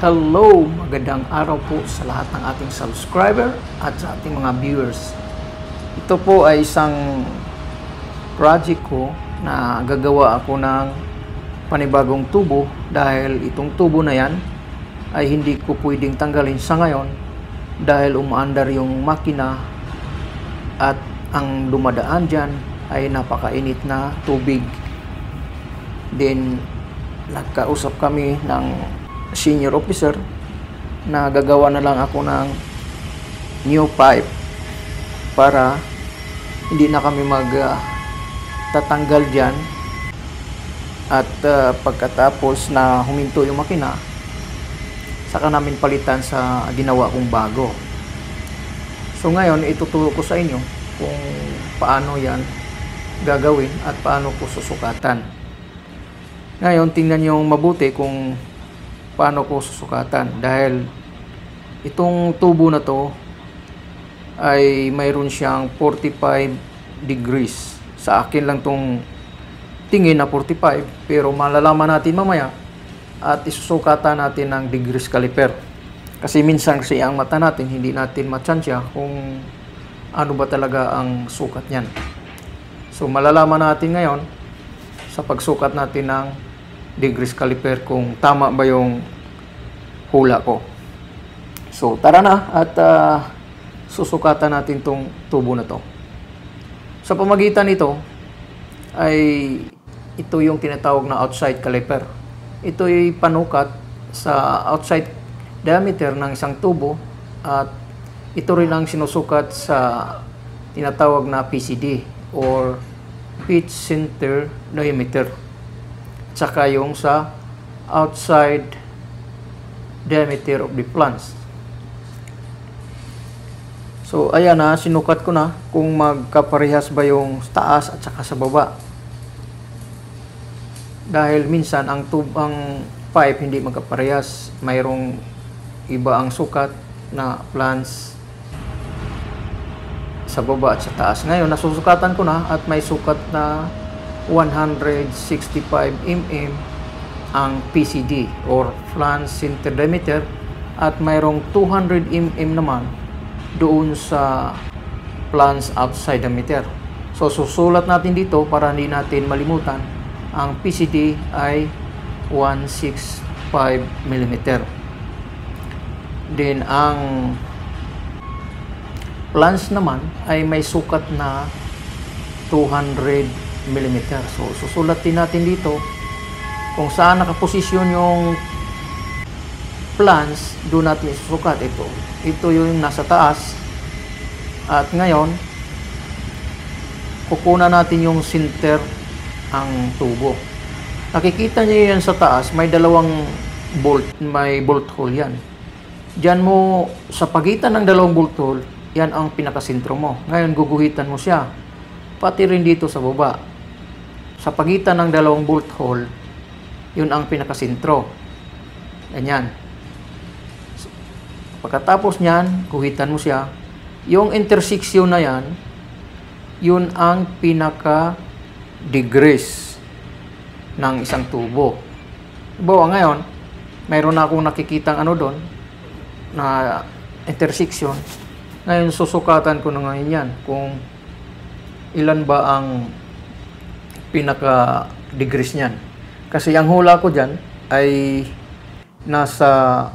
Hello! Magandang araw po sa lahat ng ating subscriber at sa ating mga viewers. Ito po ay isang project ko na gagawa ako ng panibagong tubo dahil itong tubo na yan ay hindi ko pwedeng tanggalin sa ngayon dahil umaandar yung makina at ang dumadaan dyan ay napakainit na tubig. Then, nagkausap kami ng senior officer na gagawa na lang ako ng new pipe para hindi na kami mag uh, tatanggal dyan. At uh, pagkatapos na huminto yung makina saka namin palitan sa ginawa kong bago. So ngayon ituturo ko sa inyo kung paano yan gagawin at paano ko susukatan. Ngayon tingnan nyo mabuti kung paano ko susukatan. Dahil itong tubo na to ay mayroon siyang 45 degrees. Sa akin lang tong tingin na 45 pero malalaman natin mamaya at isusukatan natin ng degrees caliper. Kasi minsan kasi ang mata natin hindi natin matsansya kung ano ba talaga ang sukat niyan. So malalaman natin ngayon sa pagsukat natin ng degrees caliper kung tama ba yung hula ko. So, tara na at uh, susukatan natin tong tubo na to. Sa pamagitan nito ay ito yung tinatawag na outside caliper. Ito ay panukat sa outside diameter ng isang tubo at ito rin ang sinusukat sa tinatawag na PCD or pitch center diameter tsaka yung sa outside diameter of the plants. So, ayan na, sinukat ko na kung magkaparehas ba yung taas at saka sa baba. Dahil minsan ang tub ang pipe hindi magkaparehas, mayroong iba ang sukat na plants sa baba at sa taas. Ngayon, nasusukatan ko na at may sukat na 165 mm ang PCD or flange center diameter at mayroong 200 mm naman doon sa flange outside diameter. So susulat natin dito para hindi natin malimutan ang PCD ay 165 mm. Then ang flange naman ay may sukat na 200 mm. So, susulatin natin dito kung saan nakaposisyon yung plants, doon natin isusukat ito. Ito yung nasa taas. At ngayon, kukunan natin yung center ang tubo. Nakikita niyo yan sa taas, may dalawang bolt, may bolt hole yan. Diyan mo, sa pagitan ng dalawang bolt hole, yan ang pinakasentro mo. Ngayon, guguhitan mo siya. Pati rin dito sa baba. Sa pagitan ng dalawang bolt hole, yun ang pinakasentro. Ganyan. Pagkatapos niyan, guhitan mo siya. Yung intersection na yan, yun ang pinaka degrees ng isang tubo. Bawa ngayon, mayroon na akong nakikitang ano doon na intersection ngayon, susukatan ko na ngayon yan kung ilan ba ang pinaka degrees niyan. Kasi ang hula ko dyan ay nasa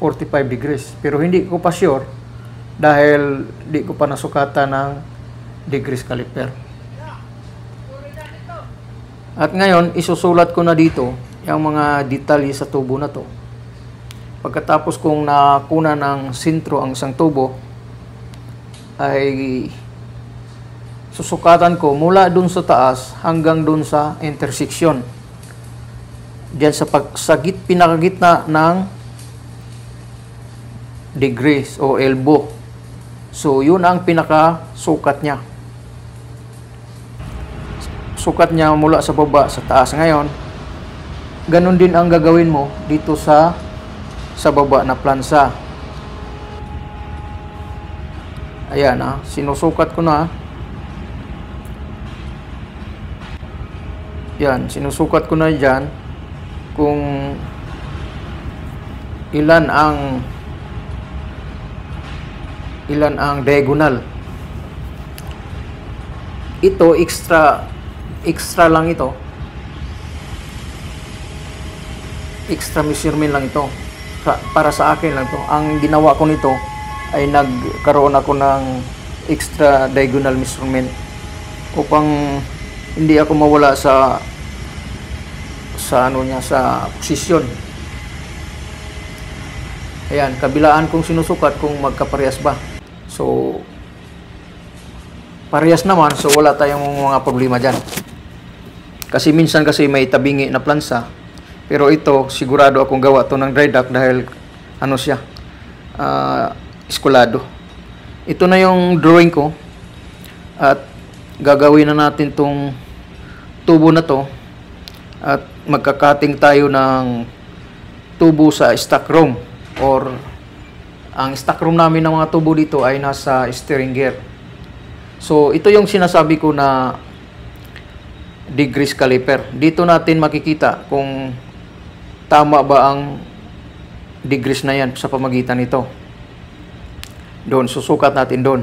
45 degrees. Pero hindi ko pa sure dahil di ko pa nasukatan ng degrees caliper. At ngayon, isusulat ko na dito yung mga detalye sa tubo na to. Pagkatapos kong nakuna ng sentro ang isang tubo, ay susukatan ko mula dun sa taas hanggang dun sa intersection. Diyan sa pagsagit pinakagitna ng degrees o elbow. So, yun ang pinaka sukat niya. Sukat niya mula sa baba sa taas. Ngayon, ganun din ang gagawin mo dito sa sa baba na plansa. Ayan ah, sinusukat ko na. Yan, sinusukat ko na dyan kung ilan ang ilan ang diagonal. Ito extra extra lang ito. Extra measurement lang ito. Para sa akin lang to. Ang ginawa ko nito ay nagkaroon ako ng extra diagonal measurement upang hindi ako mawala sa sa ano niya sa posisyon. Ayan, kabilaan kong sinusukat kung magkaparehas ba. So, parehas naman, so wala tayong mga problema dyan. Kasi minsan kasi may tabingi na plansa, pero ito, sigurado akong gawa to ng dry dock dahil ano siya, ah, eskulado. Ito na yung drawing ko at gagawin na natin tong tubo na to at magkakating tayo ng tubo sa stock room or ang stock room namin ng mga tubo dito ay nasa steering gear. So ito yung sinasabi ko na degrees caliper. Dito natin makikita kung tama ba ang degrees na yan sa pamagitan nito. Doon, susukat natin doon.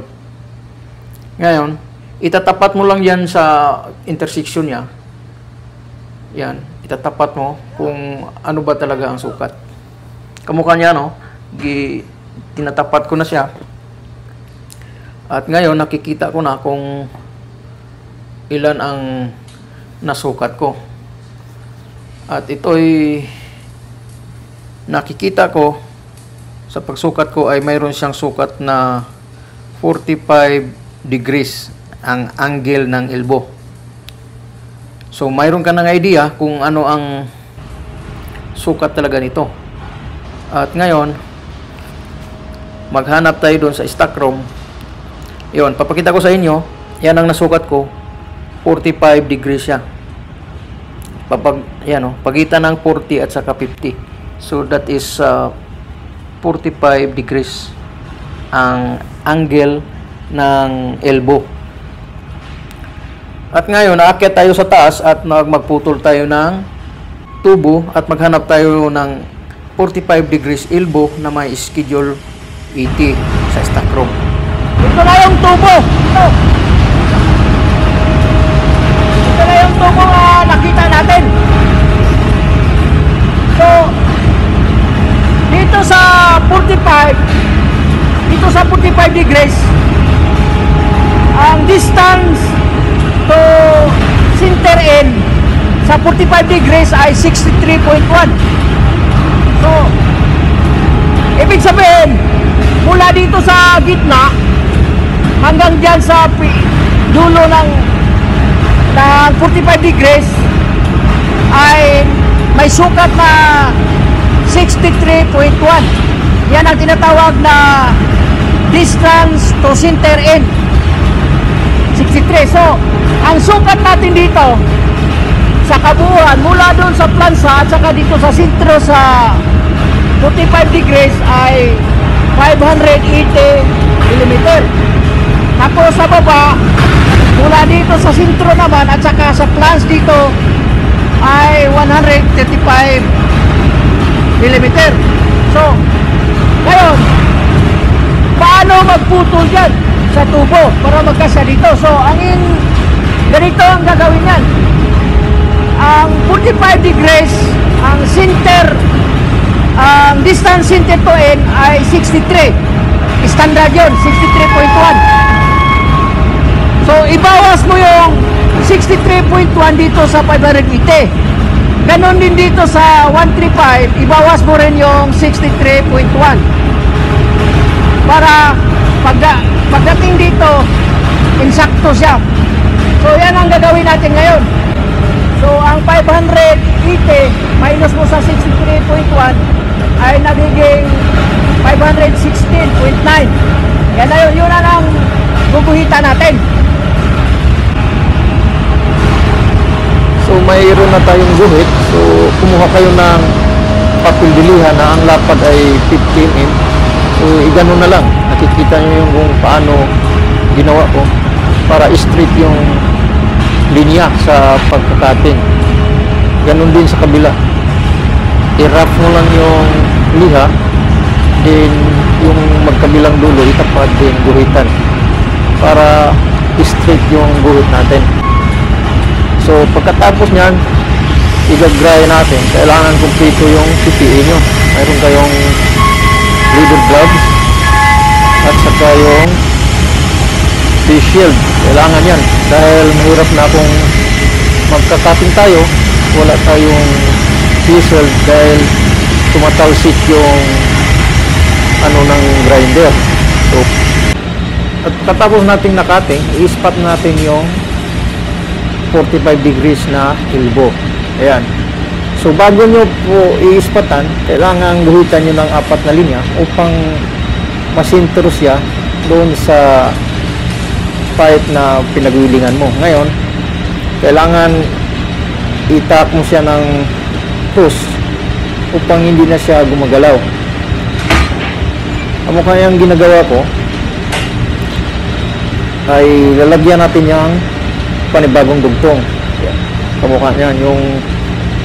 Ngayon, itatapat mo lang yan sa intersection niya. Yan, itatapat mo kung ano ba talaga ang sukat. Kamukha niya, no? Gi, tinatapat ko na siya. At ngayon, nakikita ko na kung ilan ang nasukat ko. At ito'y nakikita ko sa pagsukat ko ay mayroon siyang sukat na 45 degrees ang angle ng elbow. So mayroon ka ng idea kung ano ang sukat talaga nito. At ngayon, maghanap tayo doon sa stock room. Yun, papakita ko sa inyo, yan ang nasukat ko, 45 degrees siya. Papag, yan o, pagitan ng 40 at saka 50. So that is uh, 45 degrees ang angle ng elbow. At ngayon, aakyat tayo sa taas at mag magputol tayo ng tubo at maghanap tayo ng 45 degrees elbow na may schedule 80 sa stock room. Ito na yung tubo! Ito! Ito na yung tubo na nakita natin. So, dito sa 45, dito sa 45 degrees, ang distance to center end sa 45 degrees ay 63.1. So, ibig sabihin, mula dito sa gitna hanggang dyan sa dulo ng, ng 45 degrees ay may sukat na 63.1. Yan ang tinatawag na distance to center end. 63. So, ang sukat natin dito sa kabuuan mula doon sa plansa at saka dito sa sentro sa 45 degrees ay 580 mm. Tapos sa baba, mula dito sa sentro naman at saka sa plans dito ay 135 mm. So, ngayon, paano magputol dyan sa tubo para magkasya dito? So, ang in, ganito ang gagawin yan. Ang 45 degrees, ang center, ang distance center to end ay 63. Standard yun, 63.1. So, ibawas mo yung 63.1 dito sa 580. Ganon din dito sa 135, ibawas mo rin yung 63.1. Para pagda, pagdating dito, insakto siya. So, yan ang gagawin natin ngayon. So, ang 580 minus mo sa 63.1 ay nagiging 516.9. Yan na yun, yun na ang guguhitan natin. So mayroon na tayong guhit. So kumuha kayo ng papel na ang lapad ay 15 in. So igano na lang. Nakikita nyo yung kung paano ginawa ko para straight yung linya sa pagkakating. Ganon din sa kabila. I-wrap mo lang yung liha, din yung magkabilang dulo itapat din guhitan para straight yung guhit natin. So pagkatapos niyan, igagray natin. Kailangan kumpleto yung PPE nyo. Mayroon kayong leader gloves at saka yung face shield. Kailangan yan. Dahil mahirap na kung magkakating tayo, wala tayong face shield dahil tumatalsik yung ano ng grinder. So, at katapos nating nakating, i-spot natin yung 45 degrees na elbow. Ayan. So, bago nyo po i-spatan, kailangan guhitan nyo ng apat na linya upang masintro siya doon sa pipe na pinagwilingan mo. Ngayon, kailangan itak mo siya ng cruise upang hindi na siya gumagalaw. Amo kaya ang ginagawa ko ay lalagyan natin yung panibagong dugtong. Kamukha niyan yung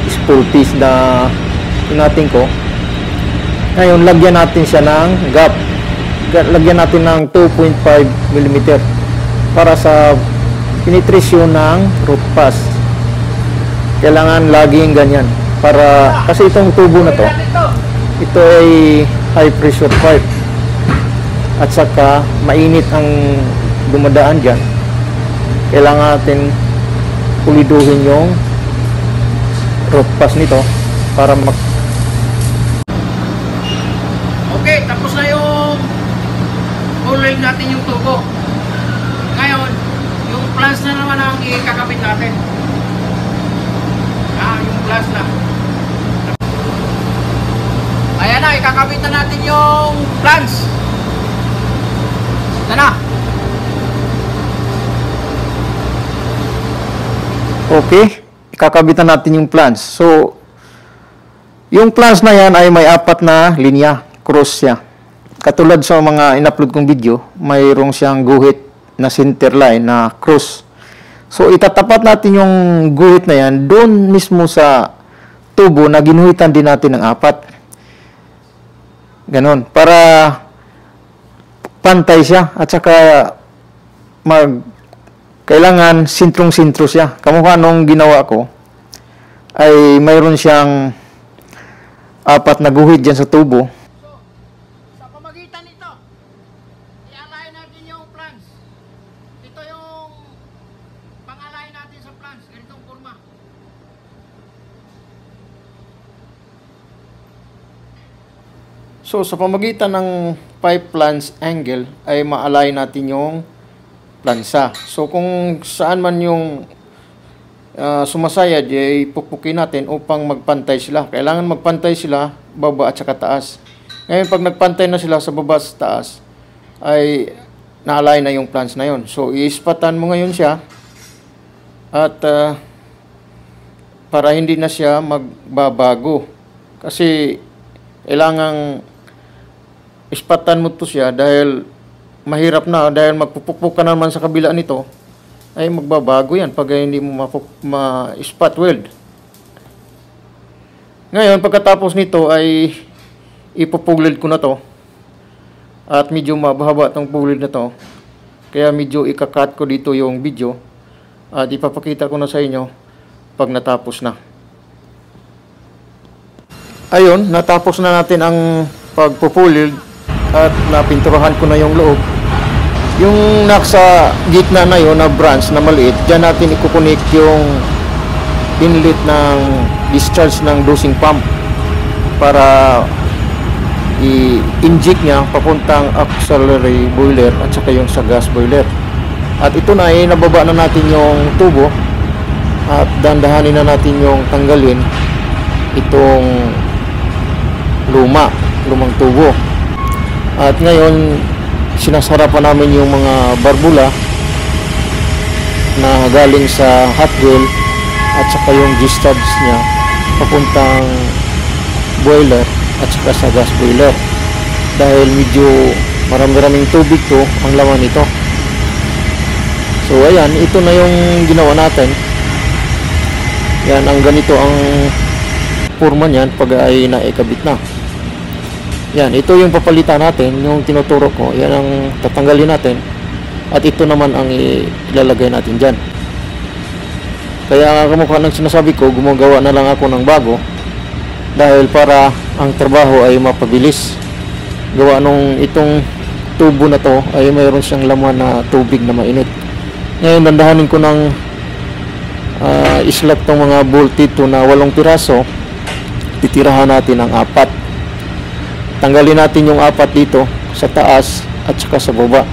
spool piece na tinating ko. Ngayon, lagyan natin siya ng gap. Lagyan natin ng 2.5 mm para sa penetration ng root pass. Kailangan laging ganyan. Para, kasi itong tubo na to, ito ay high pressure pipe. At saka, mainit ang dumadaan dyan. Kailangan natin puliduhin yung root pass nito para mag Okay, tapos na yung uloy natin yung tubo. Ngayon, yung plans na naman ang ikakabit natin. Ah, yung plans na. Ayan na, ikakabit na natin yung plans. Ito na. Okay, ikakabitan natin yung plans. So, yung plans na yan ay may apat na linya, cross siya. Katulad sa mga in-upload kong video, mayroong siyang guhit na center line na cross. So, itatapat natin yung guhit na yan doon mismo sa tubo na ginuhitan din natin ng apat. Ganon. Para pantay siya at saka mag kailangan sintrong-sintro siya. Kamukha nung ginawa ko, ay mayroon siyang apat na guhit dyan sa tubo. Sa pamagitan nito, i-align natin yung plans. Ito yung pang-align natin sa plans. Ganitong forma. So, sa pamagitan ng pipe plans angle, ay ma-align natin yung plansa. So, kung saan man yung ah, sumasayad, ay pupukin natin upang magpantay sila. Kailangan magpantay sila, baba at saka taas. Ngayon, pag nagpantay na sila sa baba at taas, ay na-align na yung plans na yon. So, i-spatan mo ngayon siya at ah, para hindi na siya magbabago. Kasi kailangang ispatan mo to siya dahil mahirap na dahil magpupukpok ka naman sa kabila nito ay magbabago yan pag hindi mo ma-spot weld. Ngayon, pagkatapos nito ay ipupuglid ko na to at medyo mababa tong puglid na to kaya medyo ikakat ko dito yung video at ipapakita ko na sa inyo pag natapos na. Ayun, natapos na natin ang pagpupulid at napinturahan ko na yung loob. Yung nasa gitna na yon na branch na maliit, dyan natin ikukunik yung inlet ng discharge ng dosing pump para i-inject niya papuntang auxiliary boiler at saka yung sa gas boiler. At ito na ay nababa na natin yung tubo at dandahanin na natin yung tanggalin itong luma, lumang tubo. At ngayon, sinasara pa namin yung mga barbula na galing sa hot wheel at saka yung discharge niya papuntang boiler at saka sa gas boiler. Dahil medyo marami-raming tubig to ang laman nito. So ayan, ito na yung ginawa natin. Yan, ang ganito ang forma niyan pag ay naikabit na. Yan, ito yung papalitan natin, yung tinuturo ko. Yan ang tatanggalin natin. At ito naman ang ilalagay natin dyan. Kaya kamukha ng sinasabi ko, gumagawa na lang ako ng bago dahil para ang trabaho ay mapabilis. Gawa nung itong tubo na to ay mayroon siyang laman na tubig na mainit. Ngayon, dandahanin ko ng uh, islap tong mga bolt dito na walong piraso. Titirahan natin ang apat. Tanggalin natin yung apat dito sa taas at saka sa baba.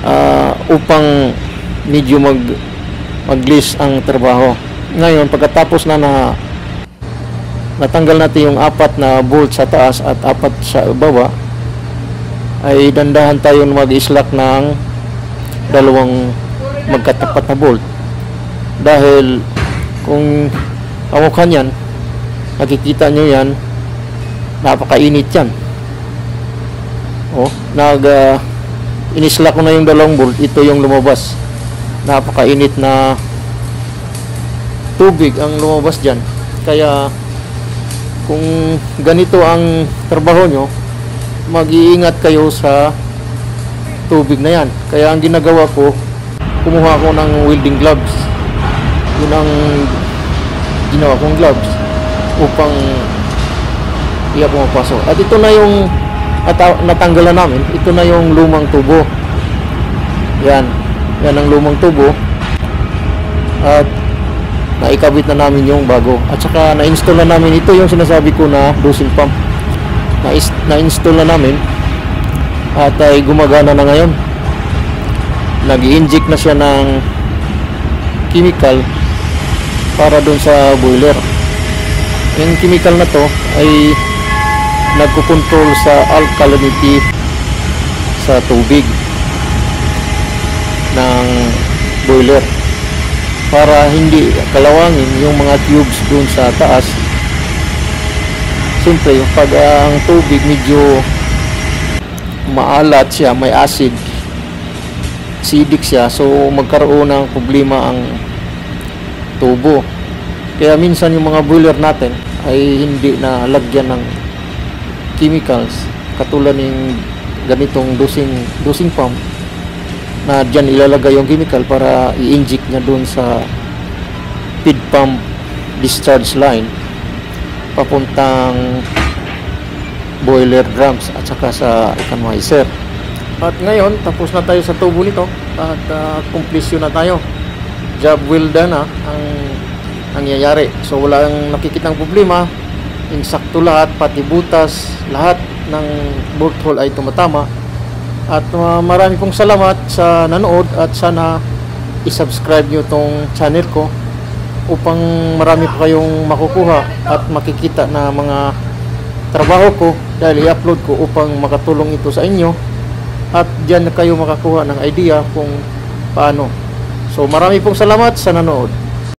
Ah, upang medyo mag maglis ang trabaho. Ngayon, pagkatapos na na natanggal natin yung apat na bolt sa taas at apat sa baba, ay dandahan tayo mag-islak ng dalawang magkatapat na bolt. Dahil kung kamukha niyan, nakikita nyo yan, napakainit yan. Oh, nag ah, inislak ko na yung dalawang bolt, ito yung lumabas. Napakainit na tubig ang lumabas dyan. Kaya kung ganito ang trabaho nyo, mag-iingat kayo sa tubig na yan. Kaya ang ginagawa ko, kumuha ko ng welding gloves. Yun ang ginawa kong gloves upang iya pumapasok. At ito na yung nata- natanggalan namin. Ito na yung lumang tubo. Yan. Yan ang lumang tubo. At naikabit na namin yung bago. At saka na-install na namin ito yung sinasabi ko na dosing pump. Na- na-install na namin at ay gumagana na ngayon. Nag-inject na siya ng chemical para dun sa boiler. Yung chemical na to ay nagkukontrol sa alkalinity sa tubig ng boiler para hindi kalawangin yung mga tubes dun sa taas. Siyempre pag ang tubig medyo maalat siya may acid acidic siya so magkaroon ng problema ang tubo. Kaya minsan yung mga boiler natin ay hindi na lagyan ng chemicals katulad ng ganitong dosing dosing pump na dyan ilalagay yung chemical para i-inject niya doon sa feed pump discharge line papuntang boiler drums at saka sa economizer. At ngayon, tapos na tayo sa tubo nito at uh, completion na tayo. Job well done ha, ang nangyayari. So wala ang nakikitang problema. Insakto lahat, pati butas, lahat ng bolt hole ay tumatama. At uh, marami pong salamat sa nanood at sana i-subscribe nyo tong channel ko upang marami pa kayong makukuha at makikita na mga trabaho ko dahil i-upload ko upang makatulong ito sa inyo at diyan na kayo makakuha ng idea kung paano. So marami pong salamat sa nanood.